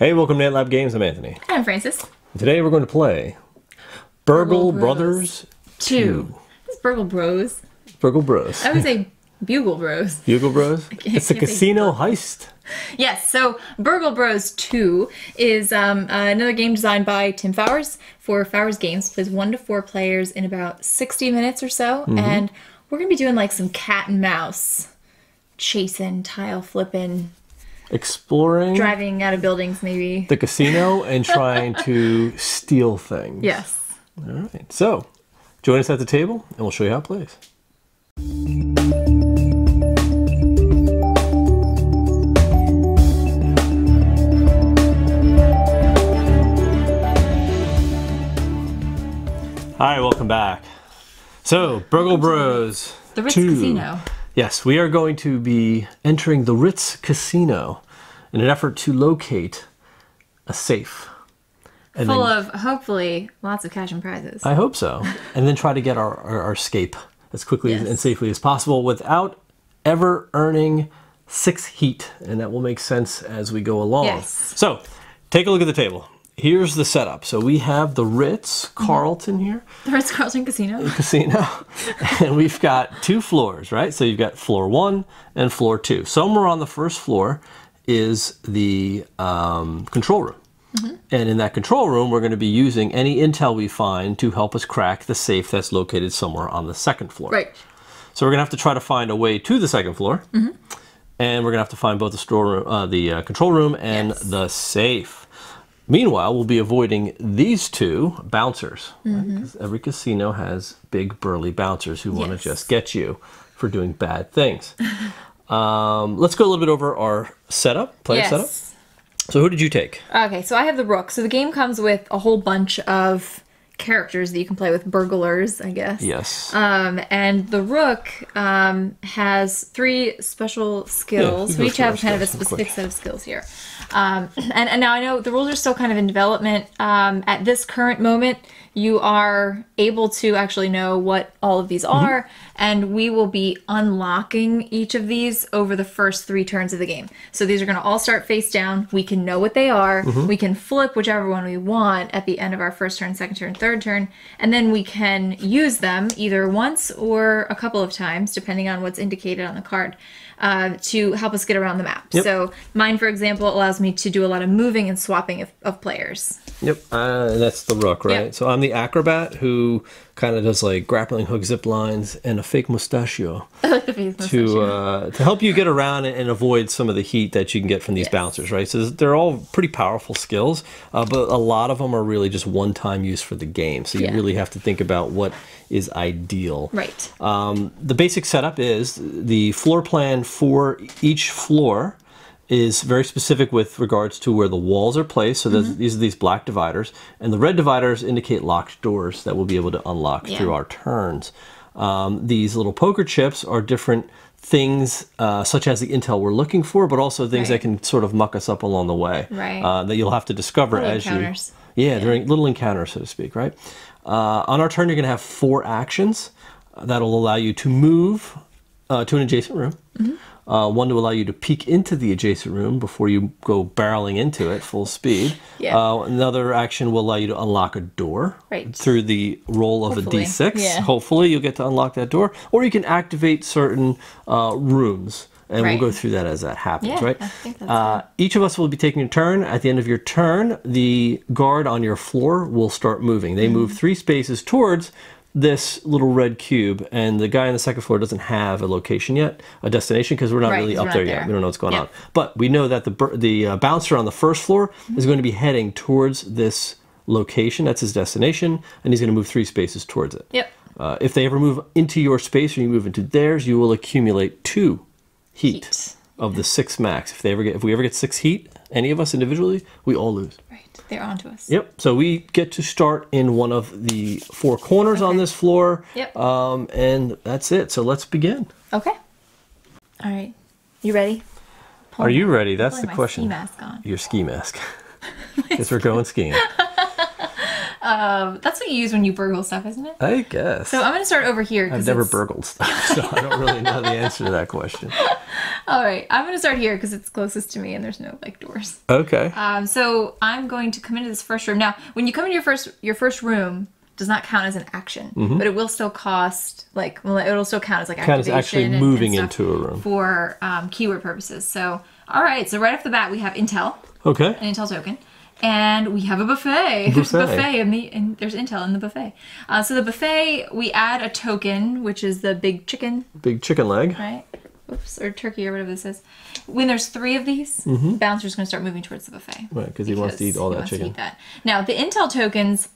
Hey, welcome to Ant Lab Games. I'm Anthony. I'm Francis. Today we're going to play Burgle, Burgle Brothers Two. It's Burgle Bros. Burgle Bros. I would say Bugle Bros. Bugle Bros. It's a casino heist. Yes, so Burgle Bros 2 is um, uh, another game designed by Tim Fowers for Fowers Games. Plays one to four players in about 60 minutes or so. Mm-hmm. And we're going to be doing like some cat and mouse, chasing, tile flipping, Exploring driving out of buildings maybe. the casino and trying to steal things. yes. All right. So, join us at the table and we'll show you how it plays. Hi, welcome back. So, Burgle Bros. The Ritz 2. Casino. Yes, we are going to be entering the Ritz Casino in an effort to locate a safe. And Full then- of hopefully lots of cash and prizes. I hope so. And then try to get our, our, our escape as quickly Yes. and safely as possible without ever earning six heat. And that will make sense as we go along. Yes. So take a look at the table. Here's the setup. So we have the Ritz Carlton here the Ritz Carlton Casino. casino. and we've got two floors, right? So you've got floor one and floor two. Somewhere on the first floor is the um, control room. Mhm. And in that control room, we're going to be using any intel we find to help us crack the safe that's located somewhere on the second floor. Right. So we're going to have to try to find a way to the second floor. Mhm. And we're going to have to find both the storeroom, uh, the uh, control room and Yes. the safe. Meanwhile, we'll be avoiding these two bouncers. right? 'Cause every casino has big burly bouncers who want to just get you for doing bad things. um, let's go a little bit over our setup, player setup. So who did you take? Okay, so I have the rook. So the game comes with a whole bunch of characters that you can play with, burglars, I guess. Yes. Um, and the rook um, has three special skills. we we each have kind of a specific set of skills here. Um, and, and now I know the rules are still kind of in development. Um, at this current moment, you are able to actually know what all of these Mm-hmm. are, and we will be unlocking each of these over the first three turns of the game. So these are going to all start face down. We can know what they are. Mm-hmm. We can flip whichever one we want at the end of our first turn, second turn, third turn, and then we can use them either once or a couple of times, depending on what's indicated on the card. Uh, to help us get around the map. Yep. So mine, for example, allows me to do a lot of moving and swapping of, of players. Yep, uh, that's the rook, right? Yep. So I'm the acrobat who kind of does like grappling hook zip lines and a fake mustachio I like the face to uh, to help you get around and, avoid some of the heat that you can get from these Yes. bouncers, right? So they're all pretty powerful skills, uh, but a lot of them are really just one-time use for the game. So you Yeah. really have to think about what is ideal. Right. Um, the basic setup is the floor plan for each floor is very specific with regards to where the walls are placed. So there's Mm-hmm. these are these black dividers, and the red dividers indicate locked doors that we'll be able to unlock Yeah. through our turns. Um, these little poker chips are different things, uh, such as the intel we're looking for, but also things that can sort of muck us up along the way. Right. Uh, that you'll have to discover Little as encounters. you. Yeah, during little encounters, so to speak, right? Uh, on our turn, you're going to have four actions that'll allow you to move uh, to an adjacent room. Mm-hmm. Uh, one to allow you to peek into the adjacent room before you go barreling into it full speed. Yeah. Uh, another action will allow you to unlock a door Right. through the roll of Hopefully, a d6. yeah. Hopefully, you'll get to unlock that door, or you can activate certain uh, rooms. And Right. we'll go through that as that happens, Yeah, right? I think that's uh, each of us will be taking a turn. At the end of your turn, the guard on your floor will start moving. They Mm-hmm. move three spaces towards this little red cube, and the guy on the second floor doesn't have a location yet, a destination, because we're not Right, really up we're there yet. We don't know what's going Yeah. on. But we know that the the uh, bouncer on the first floor is going to be heading towards this location. That's his destination, and he's going to move three spaces towards it. Yep. Uh, if they ever move into your space or you move into theirs, you will accumulate two heat, Heat. of the six max. If they ever get, if we ever get six heat, any of us individually, we all lose. Right. They're onto us. Yep. So we get to start in one of the four corners on this floor. Yep. Um, and that's it. So let's begin. Okay. All right. You ready? Are you ready? That's the my question. ski mask on. Your ski mask. Guess we're going skiing. Um, that's what you use when you burgle stuff, isn't it? I guess. So I'm going to start over here. I've never it's- burgled stuff, so I don't really know the answer to that question. All right, I'm gonna start here because it's closest to me and there's no like doors. Okay. Um, so I'm going to come into this first room. Now, when you come into your first your first room, does not count as an action, but it will still cost like well, it'll still count as like Count as actually and- and moving stuff into a room. for um, keyword purposes. So all right, so right off the bat we have Intel, Okay. an Intel token. And we have a buffet. There's a Buffet. buffet, and, the, and there's Intel in the buffet. Uh, so the buffet, we add a token, which is the big chicken Big chicken leg. right? Oops, or turkey or whatever this is. When there's three of these, Mm-hmm. Bouncer's going to start moving towards the buffet. Right, because he wants to eat all he that chicken. eat that. Now, the Intel tokens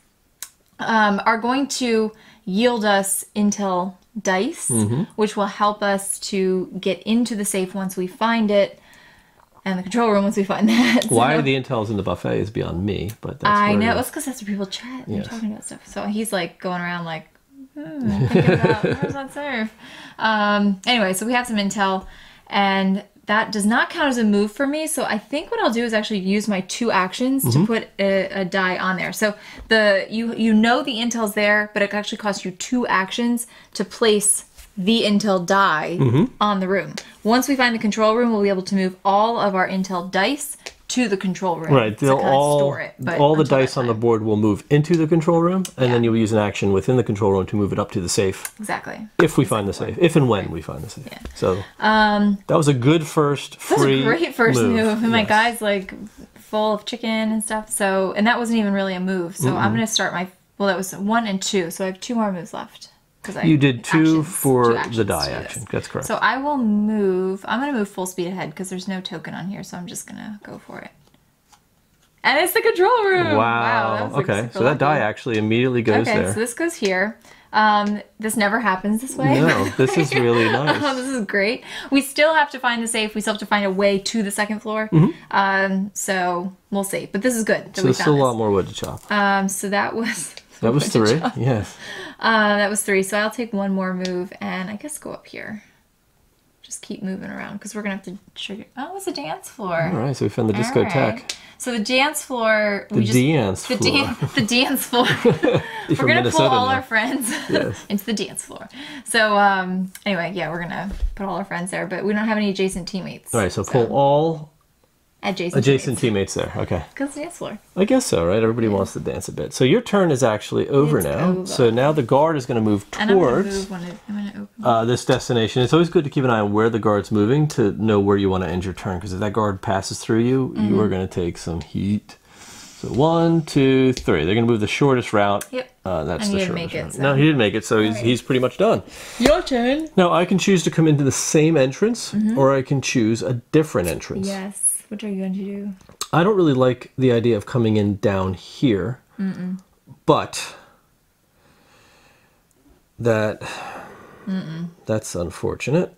um, are going to yield us Intel dice, Mm-hmm. which will help us to get into the safe once we find it, and the control room once we find that. Why So- the intel's in the buffet is beyond me, but that's I know. It's because that's where people chat. They're Yes. talking about stuff. So he's like going around like, hmm, where's that safe. Um, anyway, so we have some intel, and that does not count as a move for me. So I think what I'll do is actually use my two actions Mm-hmm. to put a, a die on there. So the you you know the intel's there, but it actually costs you two actions to place the intel die Mm-hmm. on the room. Once we find the control room, we'll be able to move all of our intel dice to the control room. Right, they'll all store it. But all the dice on the board will move into the control room, and then you'll use an action within the control room to move it up to the safe Exactly. if we find the safe, if and when we find the safe. Yeah. So that was a good first That was a great first move. And my guy's like full of chicken and stuff. So, and that wasn't even really a move. So I'm going to start my, well, that was one and two. So I have two more moves left. You did two actions- for two the die action. That's correct. So I will move, I'm going to move full speed ahead because there's no token on here. So I'm just going to go for it. And it's the control room. wow. like, okay, super so that die actually immediately goes Okay, there. so this goes here. Um, this never happens this way. no, this is really nice. Oh, this is great. We still have to find the safe. We still have to find a way to the second floor. Hmm. Um, so we'll see. But this is good. So we there's still a lot more wood to chop. Um, so that was that was three. Yes. Uh, that was three. So I'll take one more move and I guess go up here. Just keep moving around because we're gonna have to trigger. Oh, it's a dance floor. All right, so we found the discotheque. right. So the dance floor. The we just, dance the, floor. dan- the dance floor. We're gonna Minnesota pull all now. our friends Yes. into the dance floor. So um, anyway, yeah, we're gonna put all our friends there, but we don't have any adjacent teammates. All right, so pull all adjacent adjacent teammates there. Okay. Because dance floor. I guess so, right? Everybody wants to dance a bit. So your turn is actually over It's now. over. So now the guard is going to move And I'm gonna towards move one. Of, I'm gonna open. uh, this destination. It's always good to keep an eye on where the guard's moving to know where you want to end your turn. Because if that guard passes through you, you Mm-hmm. are going to take some heat. So one, two, three. They're going to move the shortest route. Yep. Uh, that's And the he shortest make it, route. so- No, he didn't make it. So he's, he's pretty much done. Your turn. Now I can choose to come into the same entrance, Mm-hmm. or I can choose a different entrance. Yes. What are you going to do? I don't really like the idea of coming in down here, but that that's unfortunate,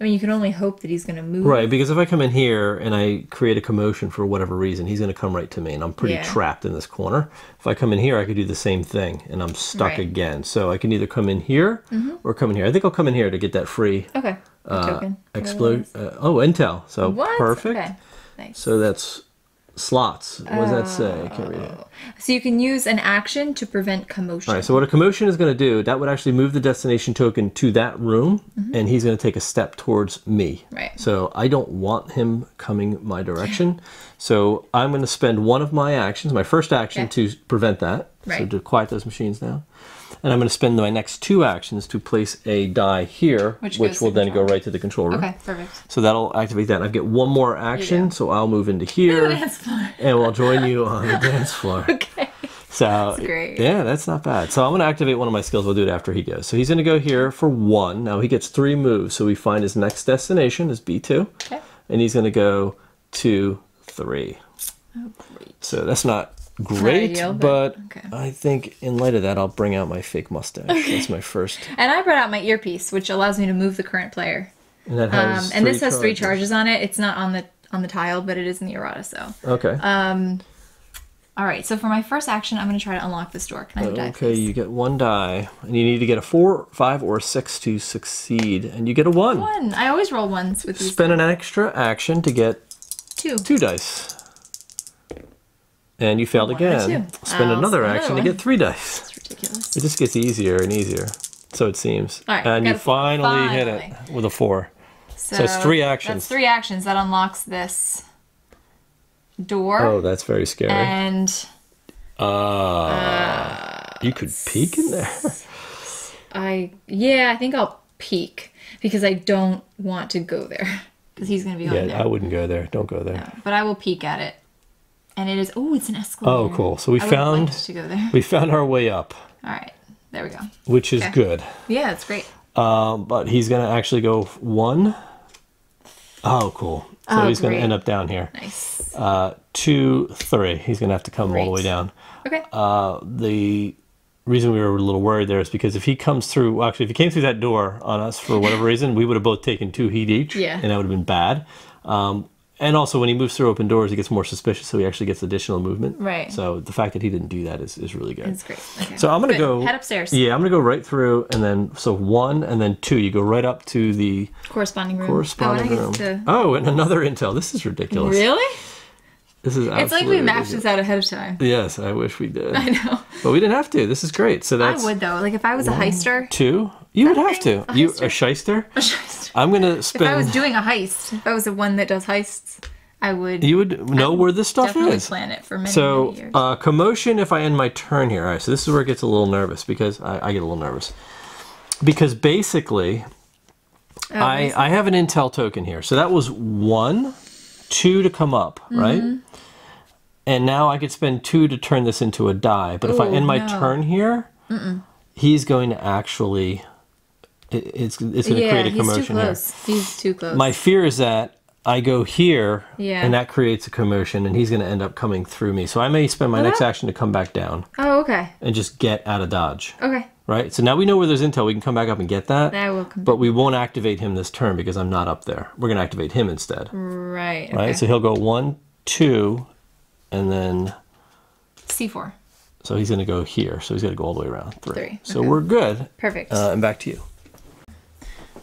I mean, you can only hope that he's going to move. right? Because if I come in here and I create a commotion for whatever reason, he's going to come right to me, and I'm pretty Yeah. trapped in this corner. If I come in here, I could do the same thing, and I'm stuck Right. Mm-hmm. again. So I can either come in here or come in here. I think I'll come in here to get that free Okay. Uh, token. explode. Uh, oh, intel. So What? perfect. Okay. Nice. So that's slots. What does that say? I can't read it. Oh. So you can use an action to prevent commotion. All right, so what a commotion is going to do, that would actually move the destination token to that room, mm-hmm. and he's going to take a step towards me. Right. So I don't want him coming my direction. so I'm going to spend one of my actions, my first action, Okay. to prevent that. Right. So to quiet those machines down. And I'm going to spend my next two actions to place a die here, Which which, will then go control room. right to the control room. Okay, perfect. So that'll activate that. I've got one more action, so I'll move into here, Dance floor. and we'll join you on the dance floor. Okay. So great. yeah, that's not bad. So I'm gonna activate one of my skills. We'll do it after he goes. So he's gonna go here for one. Now he gets three moves. So we find his next destination is B2, Okay. and he's gonna go two, three. Oh, great. So that's not great, ideal, but, but okay. I think in light of that, I'll bring out my fake mustache. That's my first. And I brought out my earpiece, which allows me to move the current player. And that Um, has and this has three charges. on it. It's not on the on the tile, but it is in the errata. So, Okay. Um. all right. So for my first action, I'm going to try to unlock this door. Can I have a die, Okay, you get one die, and you need to get a four, five, or a six to succeed, and you get a one. One. I always roll ones with these Spend an extra action to get two. two dice. And you failed again. two. Spend I'll another spend action another to get three dice. It's ridiculous. It just gets easier and easier. So it seems. All right, and you four. finally, hit it with a four. So, it's three actions. That's three actions that unlocks this door. Oh, that's very scary. and Uh, you could peek in there. I yeah, I think I'll peek because I don't want to go there because he's gonna be on Yeah, there. I wouldn't go there. Don't go there. But I will peek at it, and it is oh, it's an escalator. Oh, cool. So we I found to go there. we found our way up, All right, there we go. which is Okay. good. Yeah, it's great. Um, but he's gonna actually go one. Oh, cool. So Oh, he's gonna end up down here. Nice. Uh, two, three. He's gonna have to come all the way down. Okay. Uh, the reason we were a little worried there is because if he comes through, well, actually, if he came through that door on us for whatever reason, we would have both taken two heat each, Yeah. and that would have been bad. Um, and also, when he moves through open doors, he gets more suspicious, so he actually gets additional movement. Right. So the fact that he didn't do that is, is really good. It's great. Okay. So I'm gonna Good. go head upstairs. Yeah, I'm gonna go right through, and then so one, and then two. You go right up to the Corresponding room. corresponding oh, room. to- Oh, and another intel. This is ridiculous. Really? This is It's like we mapped ridiculous. this out ahead of time. Yes, I wish we did. I know. But we didn't have to. This is great. So that's I would though. Like if I was a heister. two. You would have thing? to. A You heister? a shyster? if I'm gonna spend If I was doing a heist, if I was the one that does heists, I would you would know where this stuff definitely is. plan it for many, So many years. uh, commotion. If I end my turn here, all right. So this is where it gets a little nervous because I, I get a little nervous because basically Oh, I I have an intel token here. So that was one, two to come up, right? Mm-hmm. And now I could spend two to turn this into a die. But if I end my no. turn here, he's going to actually. It, it's it's going to yeah, create a commotion he's too commotion here. close. He's too close. My fear is that I go here, Yeah. and that creates a commotion, and he's going to end up coming through me. So I may spend my Well, next action to come back down oh, okay. and just get out of dodge. Okay. Right. So now we know where there's intel. We can come back up and get that. I will come But we won't activate him this turn because I'm not up there. We're going to activate him instead. Right. Okay. Right. So he'll go one, two, and then C4. so he's going to go here. So he's going to go all the way around three. Three, So okay. we're good. Perfect. Uh, and back to you.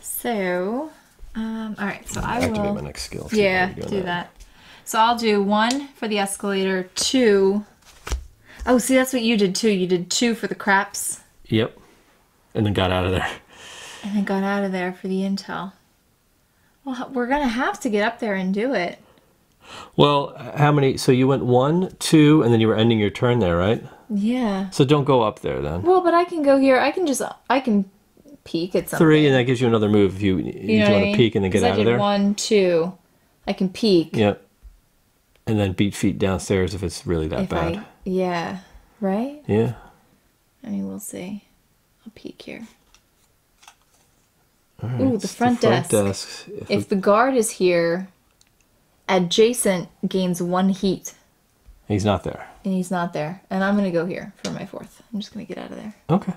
so, um, all right. So I Activate will. my next skill. Yeah, do doing that. So I'll do one for the escalator, two. Oh, see, that's what you did too. You did two for the craps, Yep. And then got out of there. and then got out of there for the intel. Well, we're gonna have to get up there and do it. Well, how many? So you went one, two, and then you were ending your turn there, right? Yeah. So don't go up there then. Well, but I can go here. I can just I can peek at something. Three, and that gives you another move if you, You you know want to peek and then get out of there. One, two. I can peek Yep. And then beat feet downstairs if it's really that if bad. I. Yeah. Right. Yeah. I mean, we'll see. I'll peek here. Right, Ooh, the it's front desk. desk. If If the guard is here, adjacent gains one heat, he's not there. and he's not there. And I'm gonna go here for my fourth. I'm just gonna get out of there. Okay.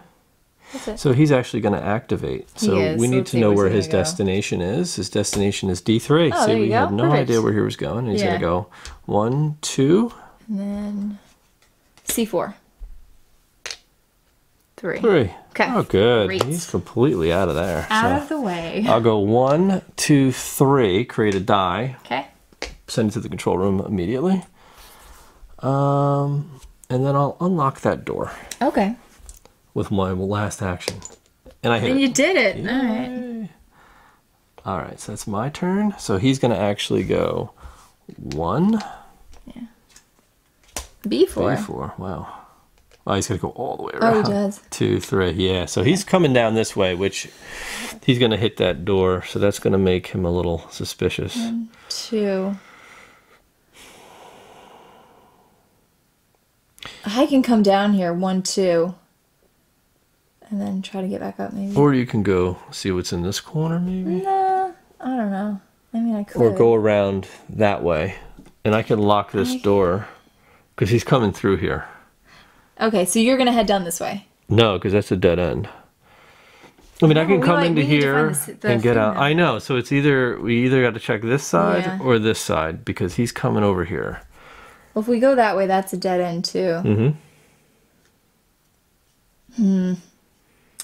That's it. So he's actually going to activate. So is, we so need to know where his gonna go. destination is. His destination is D3. Oh, See, we go. had no Perfect. idea where he was going. And he's Yeah. going to go one, two, And then C4. Three. three. Okay. Oh, good. Great. He's completely out of there. Out so. of the way. I'll go one, two, three, create a die, Okay. send it to the control room immediately. Um, and then I'll unlock that door Okay. with my last action. And I hit And it. you did it. All right. All right, so that's my turn. So he's going to actually go one, Yeah. B4. B4. Wow. Oh, he's going to go all the way around. Oh, he does. Two, three. Yeah, so he's coming down this way, which he's going to hit that door. So that's going to make him a little suspicious. One, Two. I can come down here. One, two. And then try to get back up, maybe. Or you can go see what's in this corner, maybe. Nah, I don't know. I mean, I could. Or go around that way. And I can lock this door because he's coming through here. Okay, so you're gonna head down this way. No, because that's a dead end. I mean, I can come like- into we need to here the the and get out. now. I know. So it's either we either got to check this side Yeah. or this side because he's coming over here. Well, if we go that way, that's a dead end too. Mm-hmm. Hmm.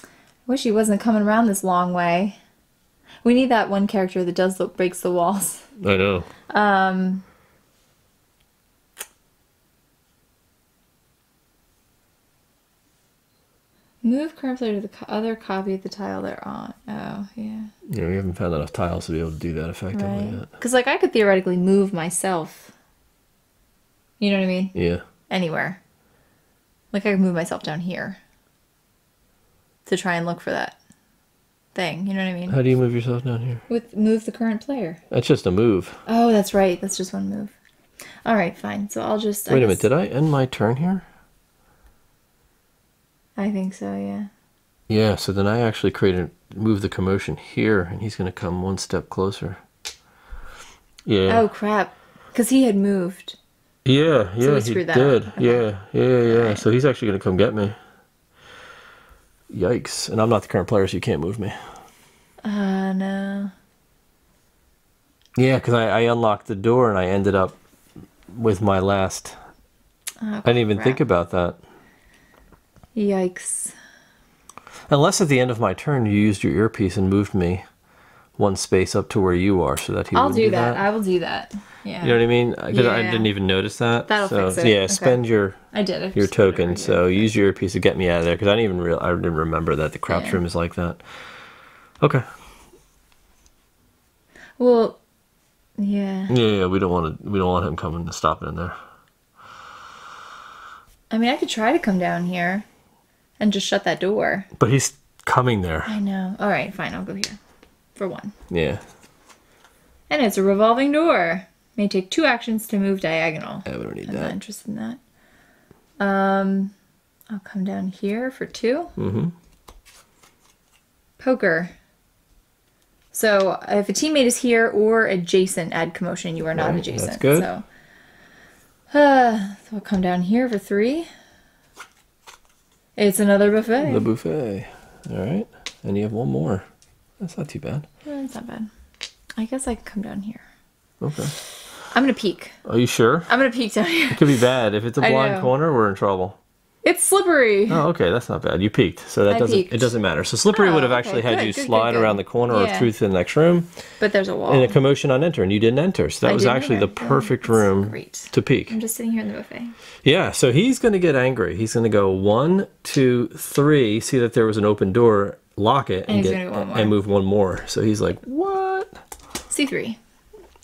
I Wish he wasn't coming around this long way. We need that one character that does look breaks the walls. I know. Um. Move current player to the other copy of the tile they're on. Oh. yeah. Yeah. We haven't found enough tiles to be able to do that effectively Right. yet. Because like I could theoretically move myself. You know what I mean? Yeah. Anywhere. Like I could move myself down here. To try and look for that thing. You know what I mean? How do you move yourself down here? With move the current player. That's just a move. Oh, that's right. That's just one move. All right, fine. So I'll just. I Wait a minute, did I end my turn here? I think so. Yeah. Yeah, so then I actually created move the commotion here, and he's gonna come one step closer. Yeah. Oh crap! Because he had moved. Yeah, yeah, we he that did. up. Yeah, yeah, yeah. Alright. So he's actually gonna come get me. Yikes! And I'm not the current player, so you can't move me. Uh no. Yeah, because I, I unlocked the door and I ended up with my last. Oh, I didn't even think about that. Yikes! Unless at the end of my turn you used your earpiece and moved me one space up to where you are, so that he I'll would do that. I will do that. Yeah. You know what I mean? Because I Yeah. didn't even notice that. That'll so, fix it. yeah, Okay. spend your I did it. your Just put it token. So use your earpiece to get me out of there because I didn't even real I didn't remember that the crouch Yeah. room is like that. Okay. Well, yeah. Yeah, yeah, we don't want to. We don't want him coming to stop in there. I mean, I could try to come down here, and just shut that door. But he's coming there. I know. All right, fine. I'll go here, for one. Yeah. And it's a revolving door. May take two actions to move diagonal. We don't need I'm not that. interested in that. Um, I'll come down here for 2 mm -hmm. Poker. So if a teammate is here or adjacent, add commotion. You are not Right, that's adjacent. good. So, uh, so I'll come down here for three. It's another buffet. The buffet. All right. And you have one more. That's not too bad. Eh, it's not bad. I guess I can come down here. Okay. I'm gonna peek. Are you sure? I'm gonna peek down here. It could be bad. If it's a blind corner, we're in trouble. It's slippery. Oh, okay, that's not bad. You peeked, so that I doesn't peeked. it doesn't matter. So slippery Oh, would have okay, actually had good, you good, slide good. around the corner or Yeah. through to the next room, But there's a wall. and a commotion on enter, and you didn't enter. So that I was actually the enter. Yeah, perfect that's room great. to peek. I'm just sitting here in the buffet. Yeah, so he's going to get angry. He's going to go one, two, three. See that there was an open door, lock it, and, he's get and move one more. So he's like, "What?" C3.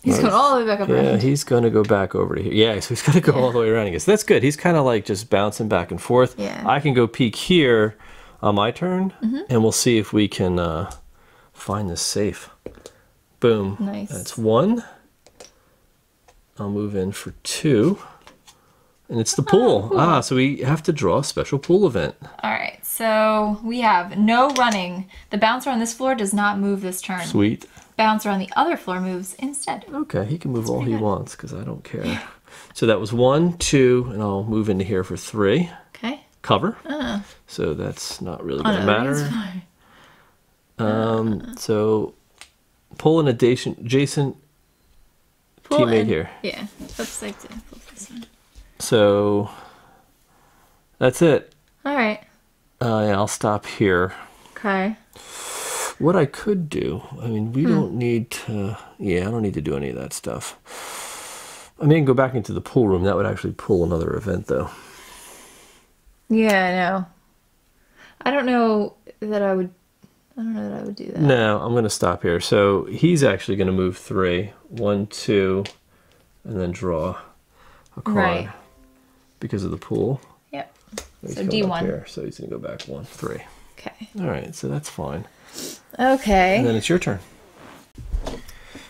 He's going all the way back up Yeah, around. he's going to go back over to here. Yeah, so he's going to go all the way around again. So that's good. He's kind of like just bouncing back and forth. Yeah. I can go peek here on my turn, Mm-hmm. and we'll see if we can uh, find this safe. Boom. Nice. That's one. I'll move in for two. And it's the pool. cool. Ah, so we have to draw a special pool event. All right, so we have no running. The bouncer on this floor does not move this turn. Sweet. Bouncer on the other floor moves instead. Okay, he can move all he good. wants because I don't care. So that was one, two, and I'll move into here for three. Okay. Cover. Uh, So that's not really going to matter. Um, so pull an adjacent, adjacent teammate here. Yeah. I did pull this one. So that's it. All right. Uh, yeah, I'll stop here. Okay. What I could do, I mean, Hmm. we don't need to, yeah, I don't need to do any of that stuff. I mean, go back into the pool room. That would actually pull another event, though. Yeah, I know. I don't know that I would. I don't know that I would do that. No, I'm going to stop here. So he's actually going to move three, one, two, and then draw a card. Right. Because of the pool. Yep. He's So D1. Here, so he's going to go back one, three. Okay. All right, so that's fine. Okay. And then it's your turn. All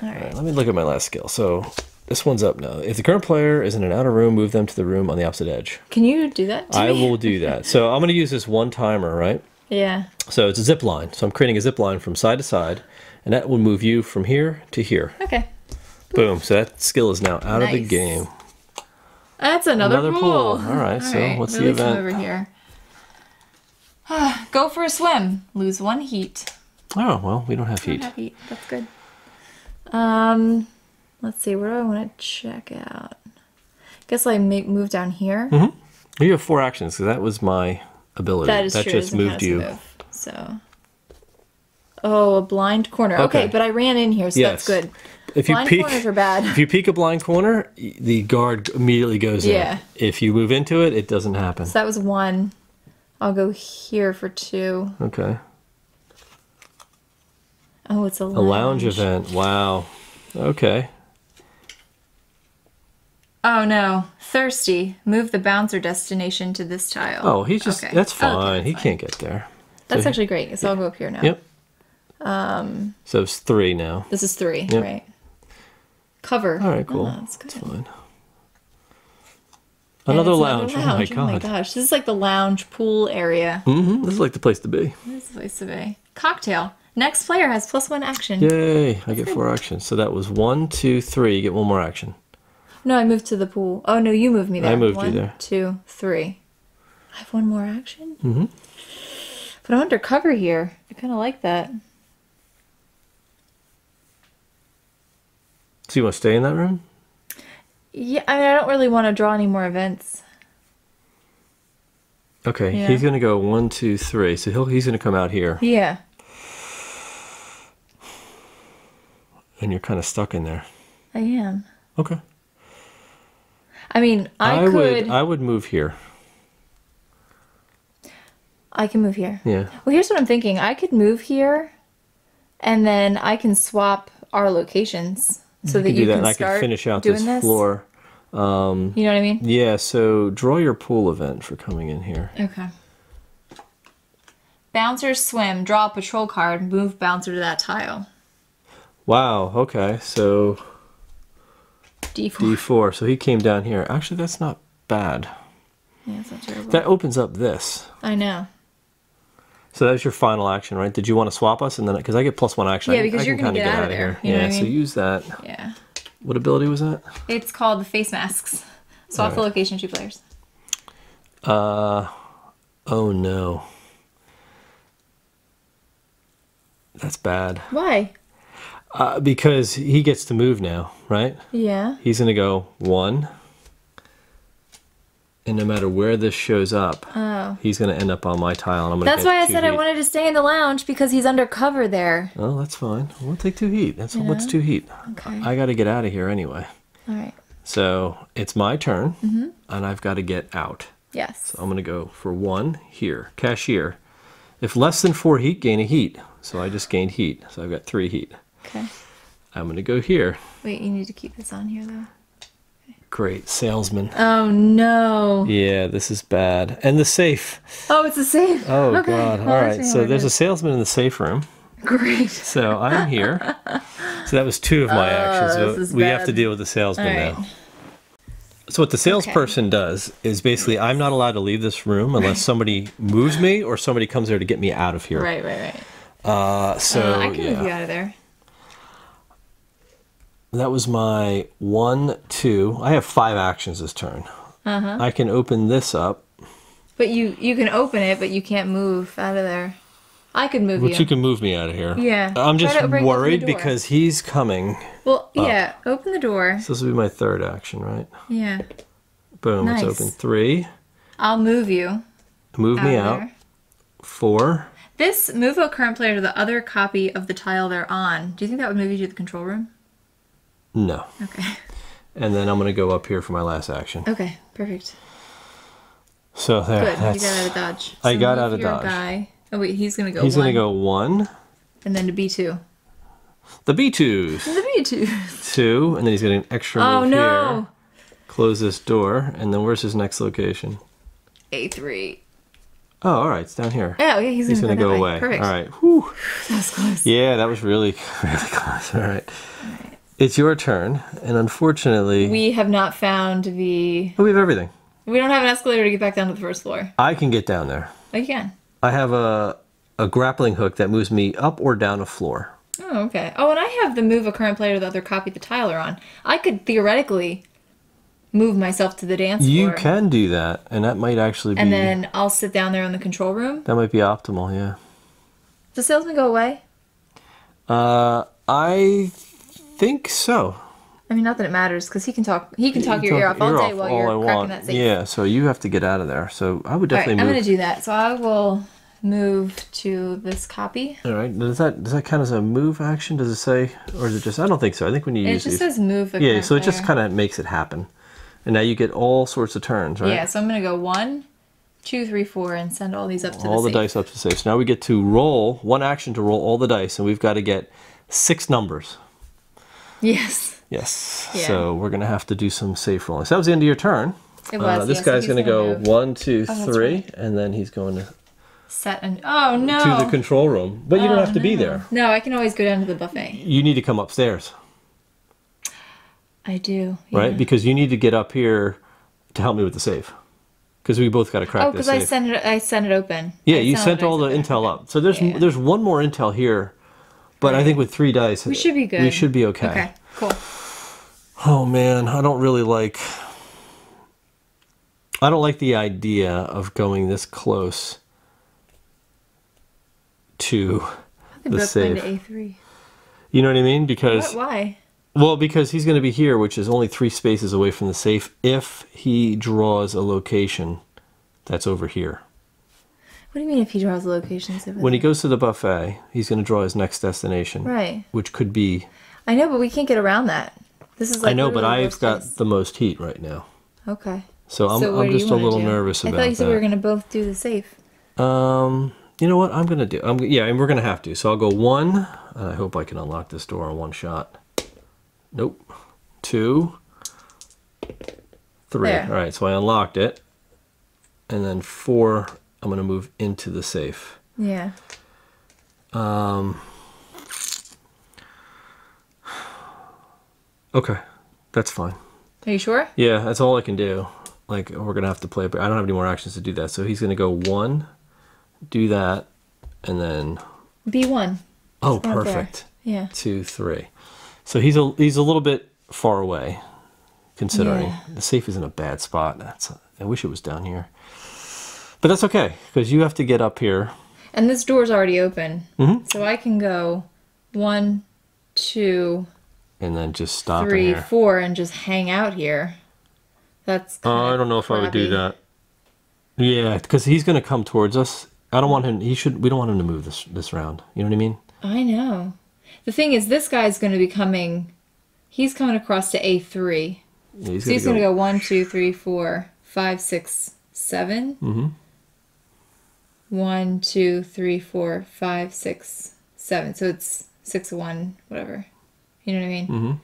All right. right, let me look at my last skill. So this one's up now. If the current player is in an outer room, move them to the room on the opposite edge. Can you do that? I me? will do that. So I'm going to use this one timer, right? Yeah. So it's a zip line. So I'm creating a zip line from side to side, and that will move you from here to here. Okay. Boom. So that skill is now out of the game. That's another, Another pool. pool. All right, so what's the release him event? over here? Go for a swim. Lose one heat. Oh, well, we don't have Don't heat. have heat. That's good. Um, let's see. Where do I want to check out? Guess I make move down here. You have four actions, because that was my ability. That is that true. just moved you. move, so. Oh, a blind corner. Okay. Okay. but I ran in here, so Yes. that's good. If you blind peek, corners are bad. if you peek a blind corner, the guard immediately goes Yeah. in. If you move into it, it doesn't happen. So that was one. I'll go here for two. Okay. Oh, it's a lounge. A lounge event. Wow. Okay. Oh no, thirsty. Move the bouncer destination to this tile. Oh, he's just Okay. that's Okay, fine. that's he fine. can't get there. That's so- actually great. So I'll go up here now. Yep. Um. So it's three now. This is three, Yep. right? Cover. All right. Cool. Oh, that's good. That's fine. And Another lounge. Oh my. Oh my gosh, this is like the lounge pool area. hmm This is like the place to be. This is the place to be. Cocktail. Next player has plus one action. Yay! I get four actions. So that was one, two, three. You get one more action. No, I moved to the pool. Oh no, you moved me there. I moved you there. Two, three. I have one more action. Mm-hmm. But I'm undercover here. I kind of like that. So you want to stay in that room? Yeah, I mean, I don't really want to draw any more events. Okay. Yeah. He's gonna go one, two, three. So he'll he's gonna come out here, Yeah. and you're kind of stuck in there. I am. Okay. I mean, I, could. would I would move here. I can move here. Yeah. Well, here's what I'm thinking. I could move here, and then I can swap our locations so that you do that, can and I start can finish out doing this, floor. Um, you know what I mean? Yeah. So draw your pool event for coming in here. Okay. Bouncer swim. Draw a patrol card. Move bouncer to that tile. Wow. Okay. So D4. D4. So he came down here. Actually, that's not bad. Yeah, it's not terrible. That opens up this. I know. So that's your final action, right? Did you want to swap us, and then because I get plus one action, Yeah, because I you're can gonna kinda get out of there, you know yeah. So mean? use that. Yeah. What ability was that? It's called the face masks. Swap the location two players. Uh, oh no. That's bad. Why? Uh, because he gets to move now, right? Yeah. He's gonna go one, and no matter where this shows up, Oh. he's gonna end up on my tile, and I'm gonna. That's get why I said I wanted to stay in the lounge because he's undercover there. Oh, that's fine. We'll take two heat. That's what's two heat. Okay. I got to get out of here anyway. All right. So it's my turn, Mm-hmm. and I've got to get out. Yes. So I'm gonna go for one here, cashier. If less than four heat, gain a heat. So I just gained heat. So I've got three heat. Okay. I'm gonna go here. Wait, you need to keep this on here though. Great salesman. Oh no. Yeah, this is bad. And the safe. Oh, it's the safe. Oh Okay, god. well, All that's right. So there's a salesman in the safe room. Great. So I'm here. so that was two of my actions. Oh, this So we have to deal with the salesman right. now. So what the salesperson does is basically I'm not allowed to leave this room unless somebody moves me or somebody comes there to get me out of here. Right, right, right. Uh, so Uh, I can yeah. move you out of there. That was my one, two. I have five actions this turn. Uh-huh. I can open this up, But you you can open it, but you can't move out of there. I could move which you. you can move me out of here. Yeah. I'm just to break open the worried because he's coming. Well, yeah. Open the door. So this will be my third action, right? Yeah. Boom. Nice. It's open. Three. I'll move you Move out me out. there. Four. This move a current player to the other copy of the tile they're on. Do you think that would move you to the control room? No. Okay. And then I'm going to go up here for my last action. Okay. Perfect. So there. Good. You got out of dodge. I got out of dodge. Guy. Oh wait, he's gonna go. he's going to go one. and then to B two. The B2s. The B two. Two. And then he's getting an extra Oh move no. here. Close this door. And then where's his next location? A three. Oh, all right. It's down here. Oh yeah, he's, He's gonna, going to go, away. Perfect. All right. Whew. That was close. Yeah, that was really, really close. All right. It's your turn. And unfortunately, We have not found the. oh, we have everything. We don't have an escalator to get back down to the first floor. I can get down there. Oh, you can. I have a, a grappling hook that moves me up or down a floor. Oh, okay. Oh, and I have the move a current player to the other copy the tile are on. I could theoretically move myself to the dance You floor. can do that, and that might actually be And then I'll sit down there in the control room. that might be optimal. Yeah. Does salesman go away? Uh, I think so. I mean, not that it matters because he can talk. He can talk You your ear off all day while all you're I cracking want. that safe. Yeah, so you have to get out of there. So I would All right, definitely I'm gonna do that. So I will move to this copy. All right. Does that does that count as a move action? Does it say, or is it just? I don't think so. I think when you It use just these, says move. Yeah. So it just kind of makes it happen, and now you get all sorts of turns, right? Yeah. So I'm gonna go one, two, three, four, and send all these up to all the dice up to safe. So now we get to roll one action to roll all the dice, and we've got to get six numbers. Yes. Yes. Yeah. So we're gonna have to do some safe rolling. So that was the end of your turn. It Uh, was, this yeah, so guy's gonna, gonna go move. one, two, that's three, right. and then he's going to, Set and oh no. to the control room. But you don't Oh, have to be there. No, I can always go down to the buffet. You need to come upstairs, I do. right? Because you need to get up here to help me with the safe. Because we both got to crack Oh, this because I sent it. I sent it open. yeah, I you sent all the dice intel up. So there's Yeah. there's one more intel here, but I think with three dice, We should be good. We should be okay. Okay. Cool. Oh man, I don't really like. I don't like the idea of going this close to the went safe. to A three. You know what I mean? Because What? Why? well, because he's going to be here, which is only three spaces away from the safe. If he draws a location that's over here, What do you mean if he draws the locations when he goes to the buffet, he's going to draw his next destination, Right. which could be. I know, but we can't get around that. This is like I know, but I've got case. the most heat right now, Okay. so I'm, so I'm just a little do? nervous I about thought you said that. we were gonna both do the safe. Um, you know what? I'm gonna do. I'm yeah, and we're gonna have to. So I'll go one. I hope I can unlock this door in one shot. Nope. Two. Three. There. All right. So I unlocked it, and then four. I'm gonna move into the safe. Yeah. Um, okay, that's fine. Are you sure? Yeah, that's all I can do. Like we're gonna have to play, but I don't have any more actions to do that. So he's gonna go one, do that, and then B one. oh, Right perfect. Yeah. two, three. So he's a he's a little bit far away, considering Yeah. the safe is in a bad spot. That's I wish it was down here, but that's okay because you have to get up here. And this door's already open. Mhm. So I can go one, two, And then just stop three, four, and just hang out here. That's. Oh, I don't know if I would do that. Yeah, because he's gonna come towards us. I don't want him. He should. We don't want him to move this this round. You know what I mean? I know. The thing is, this guy's going to be coming. He's coming across to A three. Yeah, he's So he's going to go one, two, three, four, five, six, seven. Mhm. One, two, three, four, five, six, seven. So it's six one, whatever. You know what I mean? Mhm.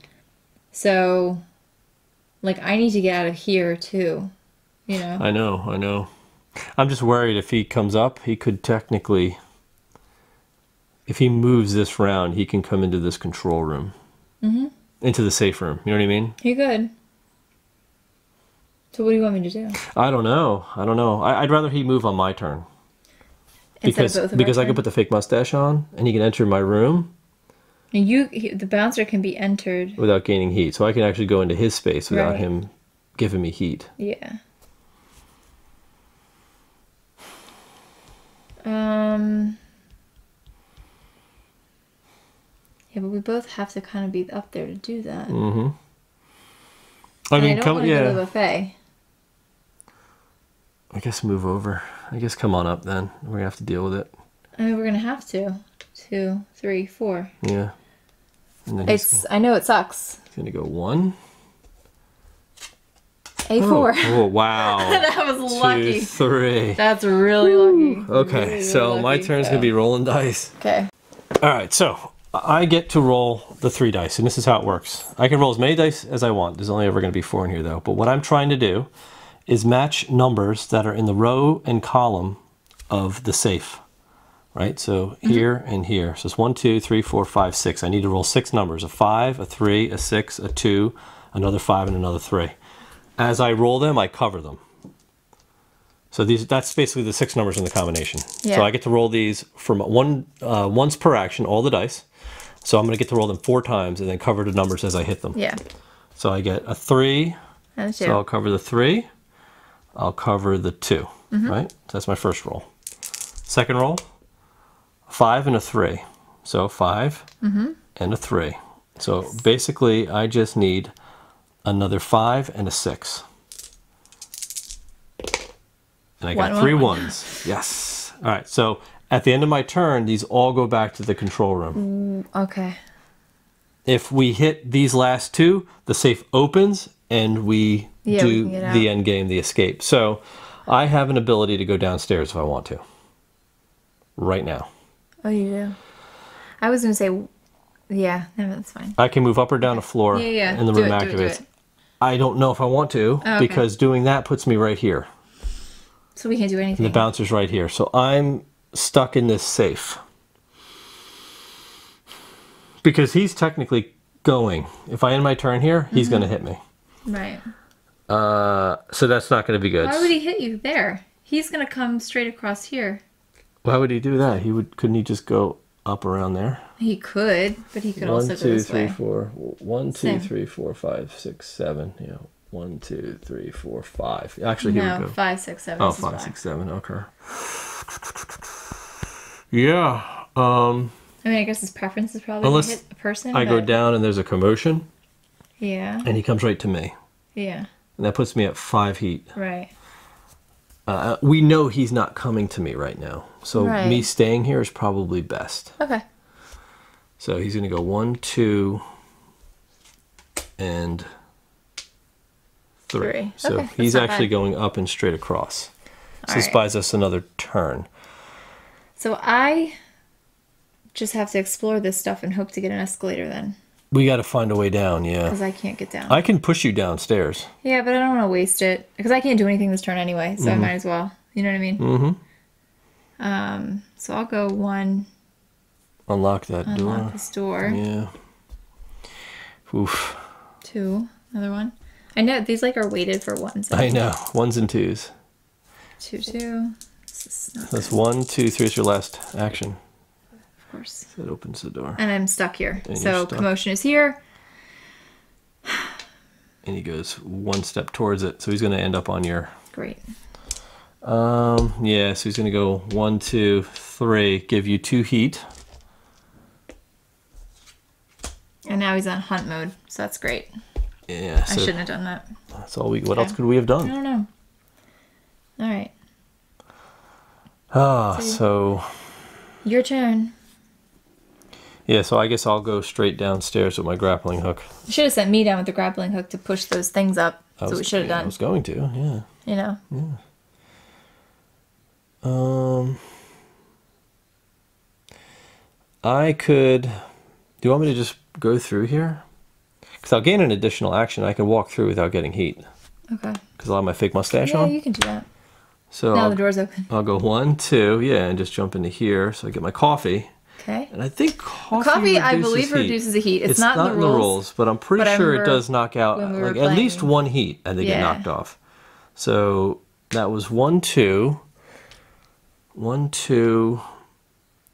So, like, I need to get out of here too. You know? I know. I know. I'm just worried if he comes up, he could technically. If he moves this round, he can come into this control room. Mm-hmm. Into the safe room. You know what I mean? You could. So what do you want me to do? I don't know. I don't know. I, I'd rather he move on my turn because of because I can put the fake mustache on and he can enter my room And you, he- the bouncer can be entered. without gaining heat. So I can actually go into his space without Right. him giving me heat. Yeah. Um. Yeah, but we both have to kind of be up there to do that. Mm-hmm. I And mean, I don't come to go to the yeah. buffet. I guess move over. I guess come on up then. We're gonna have to deal with it. I mean, we're gonna have to. Two, three, four. Yeah. And then he's It's. I know it sucks. gonna go one. A oh, four. Oh, wow. that was Two, lucky. three. That's really lucky. Okay, Really, so really my lucky. turn's gonna be rolling dice. Okay. All right, so I get to roll the three dice, and this is how it works. I can roll as many dice as I want. There's only ever going to be four in here, though. But what I'm trying to do is match numbers that are in the row and column of the safe, right? So here and here. So it's one, two, three, four, five, six. I need to roll six numbers: a five, a three, a six, a two, another five, and another three. As I roll them, I cover them. So these that's basically the six numbers in the combination. Yeah. So I get to roll these from one uh, once per action, all the dice. So I'm going to get to roll them four times and then cover the numbers as I hit them. Yeah. So I get a three. And a two. So I'll cover the three. I'll cover the 2 Mm-hmm. right? So that's my first roll. Second roll, five and a three. So 5 Mm-hmm. and a three. So basically, I just need another five and a six. And I got One, three one, one. ones. Yes. All right. So at the end of my turn, these all go back to the control room. okay. If we hit these last two, the safe opens and we Yeah, do the end game, the escape. So I have an ability to go downstairs if I want to. Right now. Oh, you do. I was gonna say, yeah, no, that's fine. I can move up or down a floor Yeah, yeah. and the Do room it, do it, do it. I don't know if I want to Oh, okay. because doing that puts me right here. So we can't do anything. The bouncer's right here. So I'm stuck in this safe. Because he's technically going. If I end my turn here, he's Mm-hmm. going to hit me. right. Uh, so that's not going to be good. Why would he hit you there? He's gonna come straight across here. Why would he do that? He would. Couldn't he just go up around there? He could, but he could One, also go two, this three, way. four. One, two, three, four, five, six, seven. Yeah. One, two, three, four, five. Actually, here no, we go. five, six, seven. Oh, five, six, seven. Okay. Yeah. Um, I mean, I guess his preference is probably Unless to hit a person. I go down and there's a commotion, Yeah, and he comes right to me, yeah, and that puts me at five heat. right. Uh, we know he's not coming to me right now, so Right. me staying here is probably best. Okay. So he's gonna go one, two, and three. Three. So Okay, he's actually bad. going up and straight across. So All this right. buys us another turn. So I just have to explore this stuff and hope to get an escalator then, We got to find a way down. Yeah, because I can't get down. I can push you downstairs. yeah, but I don't want to waste it because I can't do anything this turn anyway, so I might as well. You know what I mean? Mm-hmm. Um. So I'll go one, Unlock that unlock door. this door. Yeah. Oof. Two, another one. I know these like are weighted for ones. I know. Ones and twos. Two, two. This is not That's good, one, two, three is your last action. Course. That opens the door. And I'm stuck here. And so stuck. commotion is here. And he goes one step towards it. So he's going to end up on your. Great. Um. Yeah. So he's going to go one, two, three. Give you two heat. And now he's on hunt mode, so that's great. Yeah. I shouldn't have done that. that's all we. What Okay. else could we have done? I don't know. All right, Ah. So your turn. Yeah. So I guess I'll go straight downstairs with my grappling hook. You should have sent me down with the grappling hook to push those things up. I That's what was- we should have yeah, I was going to. Yeah. You know. Yeah. Um, I could. Do you want me to just go through here? Because I'll gain an additional action. I can walk through without getting heat. Okay. Because I'll have my fake mustache Yeah, on. you can do that. So Now I'll, the door's open. I'll go one, two, yeah, and just jump into here. So I get my coffee. Okay. And I think coffee. Coffee, I believe, heat. reduces the heat. It's, not, in the rules. but I'm pretty But sure it does knock out we like at least one heat. and they Yeah. knocked off. So that was one, two, one, two.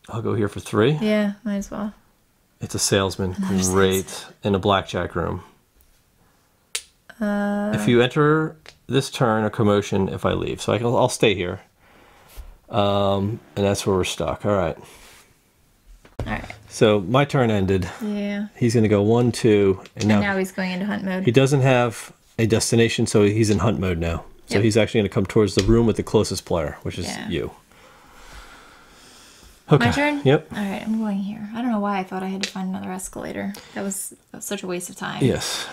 I'll go here for three. Yeah, might as well. It's a salesman, Another great, in a blackjack room. Uh, if you enter this turn, a commotion. If I leave, so I can, I'll stay here. Um, and that's where we're stuck. All right. Right. So my turn ended. Yeah. He's going to go one, two, and And now, now he's going into hunt mode. he doesn't have a destination, so he's in hunt mode now. So Yep. he's actually going to come towards the room with the closest player, which is Yeah. you. Okay. My turn? Yep. All right, I'm going here. I don't know why I thought I had to find another escalator. That was, that was such a waste of time. Yes.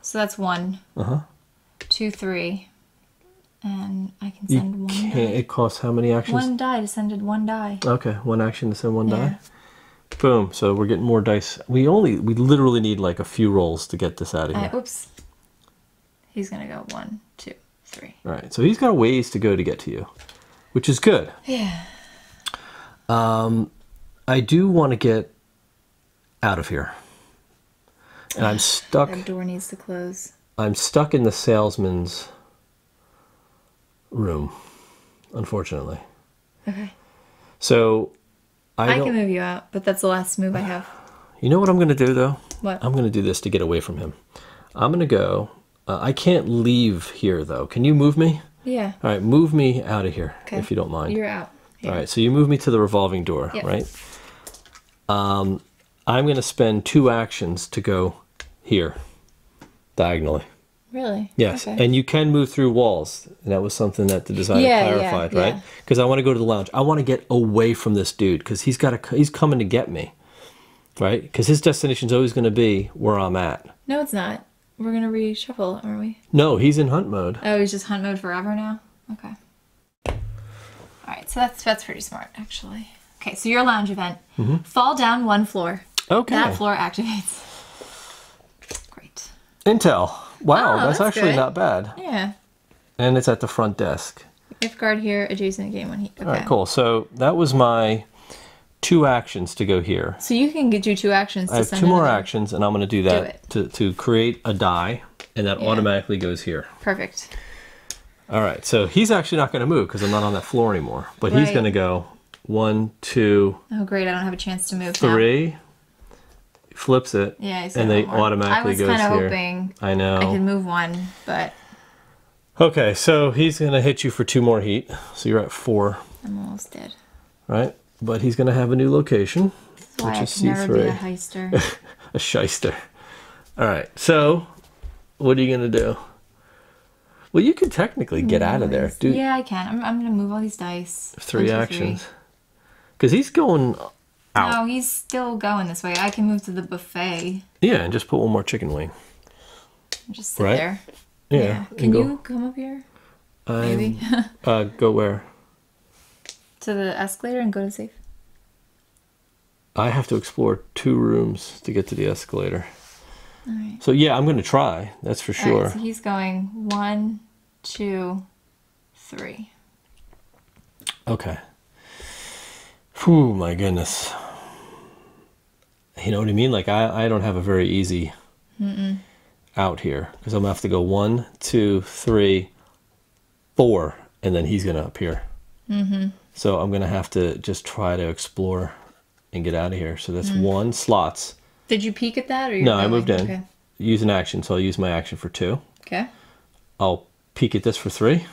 So that's one, Uh huh. two, three. And I can You send one can't. die. It costs how many actions? One die to send it one die. Okay, one action to send one Yeah. die. Boom. So we're getting more dice. We only, we literally need like a few rolls to get this out of Uh, here. oops. He's gonna go one, two, three. All right. So he's got a ways to go to get to you, which is good. Yeah. Um, I do want to get out of here, and I'm stuck. That door needs to close. I'm stuck in the salesman's room, unfortunately. Okay. So I, I, can move you out, but that's the last move I have. You know what I'm going to do though? What? I'm going to do this to get away from him. I'm going to go. Uh, I can't leave here though. Can you move me? yeah. All right, move me out of here Okay. if you don't mind. You're out. All right, so you move me to the revolving door, Yep. right? Um, I'm going to spend two actions to go here, diagonally. Really? Yes, Okay. and you can move through walls. And that was something that the designer Yeah, clarified, yeah. right? Because I want to go to the lounge. I want to get away from this dude because he's got a, he's coming to get me, right? Because his destination's always going to be where I'm at. no, it's not. We're gonna reshuffle, aren't we? No, he's in hunt mode. Oh, he's just hunt mode forever now. Okay. All right, so that's that's pretty smart, actually. Okay, so your lounge event. Mm-hmm. Fall down one floor. Okay. That floor activates. Great. Intel. Wow, Oh, that's, that's actually good. not bad. Yeah. And it's at the front desk. If guard here, adjacent to game one. Okay. All right, cool. So that was my two actions to go here. So you can get- do two actions. To I have two more actions, and I'm going to do that it. to, to create a die, and that Yeah. automatically goes here. Perfect. All right, so he's actually not going to move because I'm not on that floor anymore. But he's going to go one, two, Oh, great! I don't have a chance to move. now. Three. Flips it. Yeah, and they one more. automatically I was goes kind of here. hoping I know. I could move one, but Okay, so he's going to hit you for two more heat. So you're at four, I'm almost dead. right? But he's going to have a new location, which I is never be a C3. heister. A shyster. All right, so what are you going to do? Well, you could technically get out of there. Do yeah, I can. I'm, I'm gonna move all these dice. Three actions. Because he's going out. No, he's still going this way. I can move to the buffet Yeah, and just put one more chicken wing. just sit Right. there. Yeah. Can go, you come up here? I'm- Maybe uh, go where? to the escalator and go to safe. I have to explore two rooms to get to the escalator. All right. So yeah, I'm going to try. That's for sure. right, so he's going one, two, three. Okay. Whew, my goodness. You know what I mean? Like I, I don't have a very easy out here because I'm gonna have to go one, two, three, four, and then he's gonna appear. Mm-hmm. So I'm gonna have to just try to explore and get out of here. So that's one slots. Did you peek at that or No, I moved in. Okay. Use an action, so I'll use my action for two. Okay. I'll peek at this for three.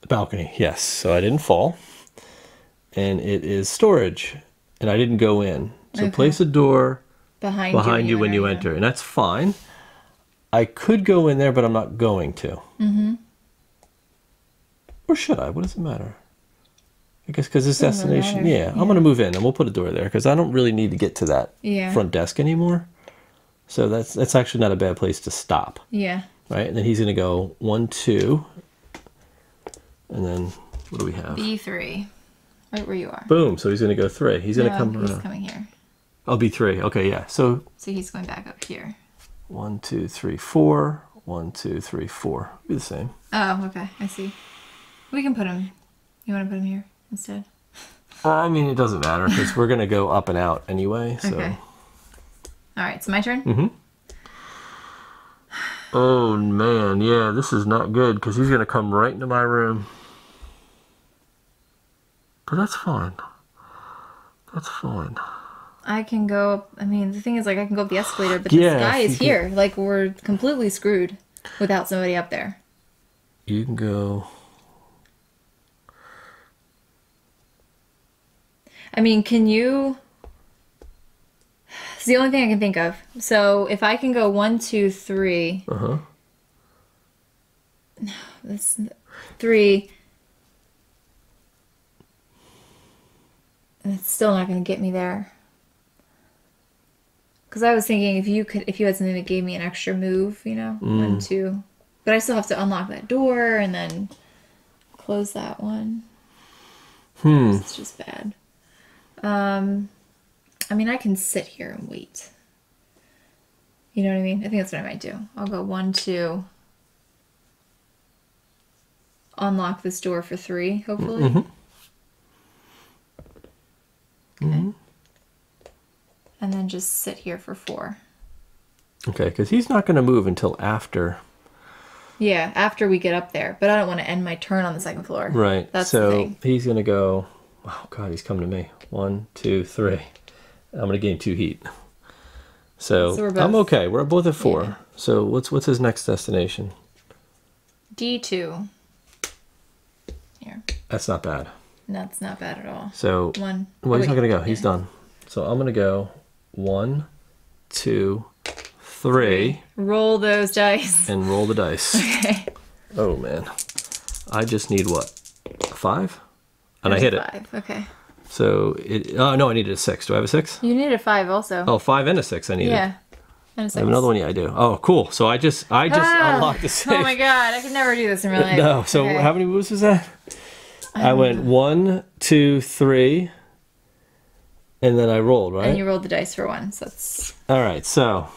The balcony, yes. So I didn't fall. And it is storage. And I didn't go in. So Okay. place a door Behind, behind you when you yeah. enter. And that's fine. I could go in there, but I'm not going to. Mm-hmm. Or should I? What does it matter? I guess because this destination, matter. yeah, I'm going to move in and we'll put a door there because I don't really need to get to that Yeah. front desk anymore. So that's that's actually not a bad place to stop Yeah. right? And then he's going to go one, two, and then what do we have? B three. Right where you are. Boom. So he's going to go three. He's going to No, come he's around. coming here. Oh, B three. Okay, yeah. So So he's going back up here. one, two, three, four. One, two, three, four. Be the same. Oh, okay. I see. We can put him. You want to put him here instead? Uh, I mean, it doesn't matter because we're going to go up and out anyway. So. Okay. All right. So my turn. Mm-hmm. Oh man, yeah, this is not good because he's going to come right into my room. But that's fine. That's fine. I can go. up I mean, the thing is, like, I can go up the escalator, but Yeah, this guy is can- here. Like, we're completely screwed without somebody up there. You can go. I mean, can you? It's the only thing I can think of. So if I can go one, two, three. Uh huh. No, that's three. It's still not going to get me there. Because I was thinking if you could, if you had something that gave me an extra move, you know, one, two, but I still have to unlock that door and then close that one. Hmm. It's just bad. Um, I mean, I can sit here and wait. You know what I mean? I think that's what I might do. I'll go one, two. Unlock this door for three, hopefully. Mm-hmm. Okay. Mm-hmm. And then just sit here for four. Okay, because he's not going to move until after. Yeah, after we get up there. But I don't want to end my turn on the second floor. Right. That's so he's going to go. Oh, God, he's coming to me. One, two, three. I'm going to gain two heat. So, So we're I'm okay. We're both at four. Yeah. So what's what's his next destination? D2. Here. That's not bad. That's not bad at all. So One. well, oh, he's not going to go. He's Yeah. done. So I'm going to go one, two, three, Roll those dice. and roll the dice. Okay. oh man, I just need what? Five? And I hit a it. Five. Okay. So it. Oh no, I needed a six. Do I have a six? You need a five also. Oh, five and a six. I needed. yeah. And a I have another one. Yeah, I do. Oh, cool. So I just I just Ah! unlocked the safe. Oh my god, I could never do this in real life. No. So Okay. how many moves was that? I went one, two, three, and then I rolled, right? And you rolled the dice for one, so that's All right, so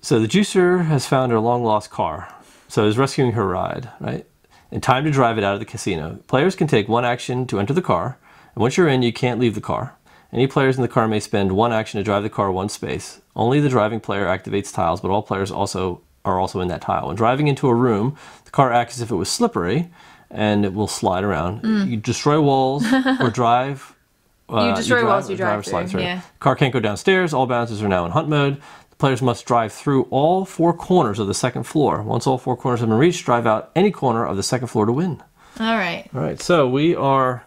so the juicer has found her long lost car. So is rescuing her ride, right? In time to drive it out of the casino. Players can take one action to enter the car, and once you're in, you can't leave the car. Any players in the car may spend one action to drive the car one space. Only the driving player activates tiles, but all players also are also in that tile. When driving into a room, the car acts as if it was slippery, and it will slide around. You destroy walls or drive uh, destroy walls, you or drive slide through, yeah. Car can't go downstairs. All bouncers are now in hunt mode. The players must drive through all four corners of the second floor. Once all four corners have been reached, drive out any corner of the second floor to win. all right. All right, so we are.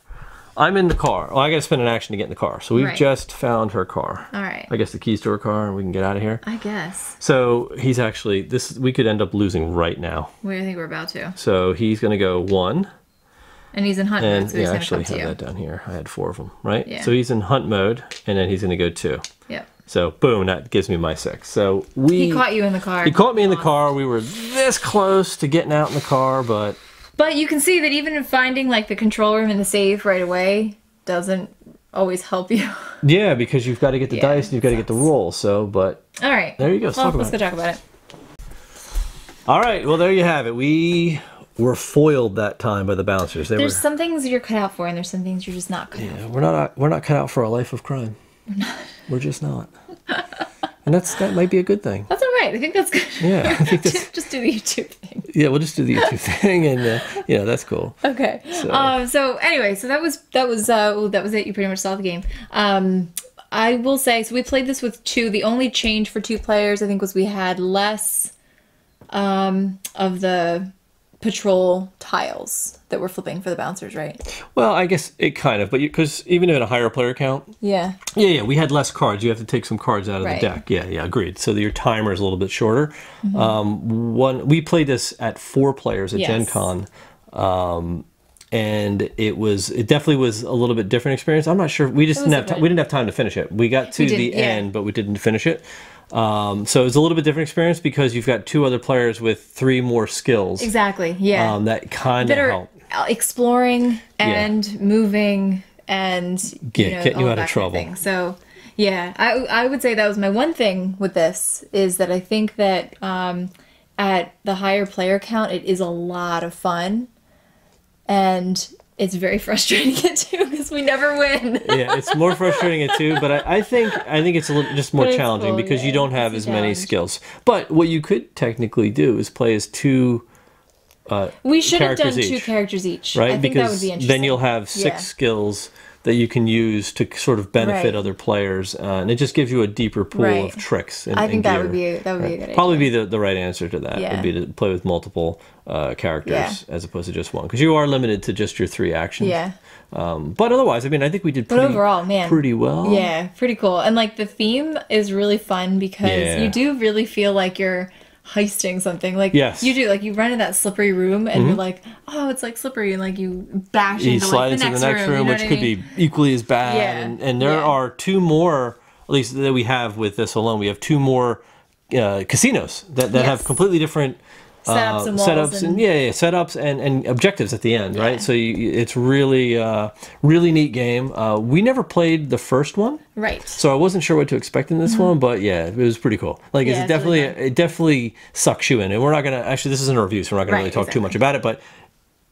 I'm in the car. Well, I got to spend an action to get in the car. So we've Right. just found her car. All right. I guess the keys to her car, and we can get out of here. I guess. So he's actually this. We could end up losing right now. We I think we're about to. So he's going to go one. And he's in hunt And mode, so yeah, actually, have that down here. I had four of them, right? Yeah. So he's in hunt mode, and then he's going to go two. Yep. So boom, that gives me my six. So we He caught you in the car. he caught me in the car. We were this close to getting out in the car, but But you can see that even finding like the control room and the safe right away doesn't always help you. yeah, because you've got to get the Yeah, dice and you've got to get the roll. So, but All right. There you go, let's Well, talk let's about go talk about it. all right, well there you have it. We were foiled that time by the bouncers. They There's were. some things you're cut out for, and there's some things you're just not cut out. Yeah, we're not we're not cut out for a life of crime. We're just not. And that's that might be a good thing. That's all right. I think that's good. Yeah, I think that's just, do the YouTube thing. yeah. We'll just do the YouTube thing, and uh, yeah, that's cool. Okay. So- Um. So anyway, so that was that was uh that was it. You pretty much saw the game. Um. I will say so. We played this with two. The only change for two players, I think, was we had less um of the patrol tiles that we're flipping for the bouncers, right? Well, I guess it kind of, but because even at a higher player count, Yeah. Yeah, yeah, we had less cards. You have to take some cards out of Right. the deck. Yeah, yeah, agreed. So your timer is a little bit shorter. Um, one, we played this at four players at Gen Con, um, and it was it definitely was a little bit different experience. I'm not sure. We just didn't have time. We didn't have time to finish it. We got to We the yeah. end, but we didn't finish it. Um, so it's a little bit different experience because you've got two other players with three more skills. Exactly. Yeah. Um, that kind of help. exploring and moving and Yeah, you know, getting you out of kind trouble. So yeah, I I would say that was my one thing with this is that I think that um, at the higher player count, it is a lot of fun, and it's very frustrating it too because we never win. yeah, it's more frustrating at two, but I, I think I think it's a little just more challenging cool, because you don't have as many skills. But what you could technically do is play as two, uh, we should have done Characters two characters each. right? I think that would because be interesting. then you'll have six Yeah. skills that you can use to sort of benefit Right. other players, uh, and it just gives you a deeper pool Right. of tricks. And, I and think that would be that would be a good Probably be the, the right answer to that. Yeah. Would be to play with multiple uh, characters Yeah. as opposed to just one, because you are limited to just your three actions. Yeah. Um, but otherwise, I mean, I think we did But pretty, overall, man, pretty well. Yeah, pretty cool. And like the theme is really fun because Yeah. you do really feel like you're heisting something. Like Yes. Mm-hmm. you do. Like you run in that slippery room and you're like, oh, it's like slippery, and like you bash you into slide like, the, into next the next room, room, you know which I could mean? be equally as bad. Yeah, And, and there yeah. are two more, at least that we have with this alone. We have two more uh, casinos that, that have completely different Setups uh, and walls setups and, and- yeah, yeah, setups and, and objectives at the end, Yeah. right? So you, it's really, uh, really neat game. Uh, we never played the first one. right. So I wasn't sure what to expect in this one, but yeah, it was pretty cool. Like. Yeah, it's it's definitely really it definitely sucks you in, and we're not gonna actually this isn't a review, so we're not gonna Right, really talk too much about it, but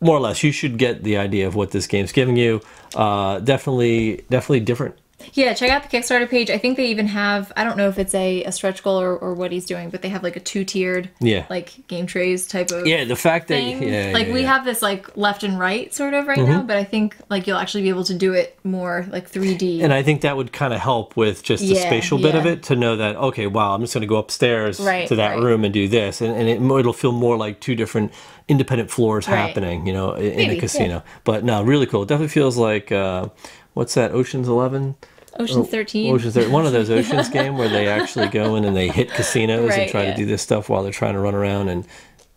more or less you should get the idea of what this game's giving you. Uh, definitely, definitely different. Yeah, check out the Kickstarter page. I think they even have I don't know if it's a, a stretch goal or, or what he's doing, but they have like a two tiered Yeah. like game trays type of Yeah, the fact that yeah, like yeah, we yeah. have this like left and right sort of right now, but I think like you'll actually be able to do it more like 3D. And I think that would kind of help with just the spatial bit of it to know that okay, wow, I'm just going to go upstairs Right, to that right. room and do this, and, and it, it'll feel more like two different independent floors Right. happening, you know, in, in Maybe, a yeah. casino. But no, really cool. It definitely feels like uh, what's that? Ocean's Eleven. Ocean's 13. Ocean's Thirteen. One of those Oceans game where they actually go in and they hit casinos and try yeah. to do this stuff while they're trying to run around and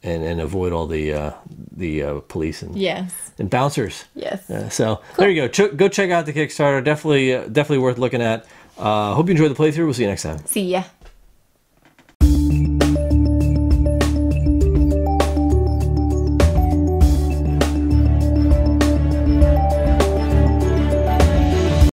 and, and avoid all the uh, the uh, police and, Yes. and bouncers. Yes. Uh, so there you go. Ch- go check out the Kickstarter. Definitely, uh, definitely worth looking at. Uh, hope you enjoyed the playthrough. We'll see you next time. See ya.